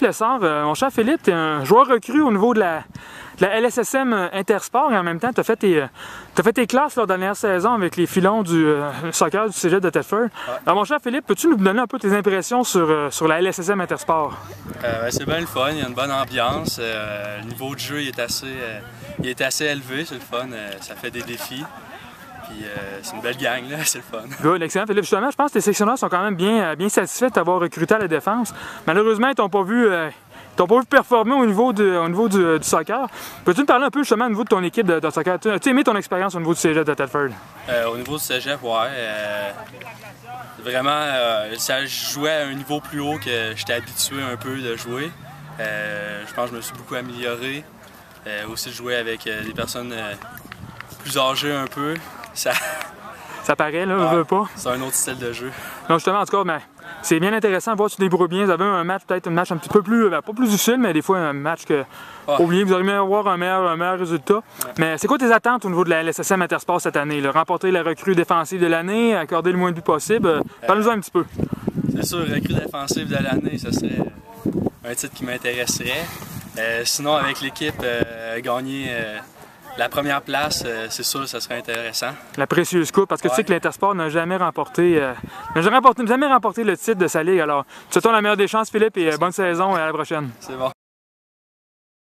Lessard. Euh, mon cher Philippe, tu es un joueur recru au niveau de la, la LSSM Intersport et en même temps, tu as, fait tes, as fait tes classes lors de la dernière saison avec les filons du soccer du cégep de Thetford. Alors, mon cher Philippe, peux-tu nous donner un peu tes impressions sur, sur la LSSM Intersport? c'est bien le fun, il y a une bonne ambiance. le niveau de jeu il est, assez, il est assez élevé, c'est le fun, ça fait des défis. Puis euh, c'est une belle gang, là, c'est le fun. Good, excellent. Philippe, justement, je pense que tes sectionnaires sont quand même bien, euh, bien satisfaits d'avoir recruté à la défense. Malheureusement, ils t'ont pas vu. Euh, t'ont pas vu performer au niveau, au niveau du, soccer. Peux-tu nous parler un peu justement au niveau de ton équipe de, soccer? As-tu aimé ton expérience au niveau du cégep de Telford? au niveau du cégep, ouais. vraiment, ça jouait à un niveau plus haut que j'étais habitué un peu de jouer. je pense que je me suis beaucoup amélioré. aussi de jouer avec des personnes plus âgées un peu. Ça, ça paraît, là, on veut pas. C'est un autre style de jeu. Non, justement, en tout cas, mais c'est bien intéressant de voir si tu débrouilles bien. Vous avez un match, peut-être un match un petit peu plus, ben, pas plus difficile, mais des fois un match que, oubliez, vous auriez avoir un meilleur, un meilleur résultat. Mais c'est quoi tes attentes au niveau de la LSSM Intersport cette année? Là? Remporter la recrue défensive de l'année, accorder le moins de buts possible. Euh, parle-nous un petit peu. C'est sûr, recrue défensive de l'année, ça serait un titre qui m'intéresserait. Euh, sinon, avec l'équipe, euh, gagner la première place, euh, c'est sûr, ça serait intéressant. La précieuse coupe, parce que tu sais que l'Intersport n'a jamais remporté, euh, n'a jamais, remporté, le titre de sa ligue. Alors, tu te la meilleure des chances, Philippe, et euh, bonne saison et à la prochaine. C'est bon.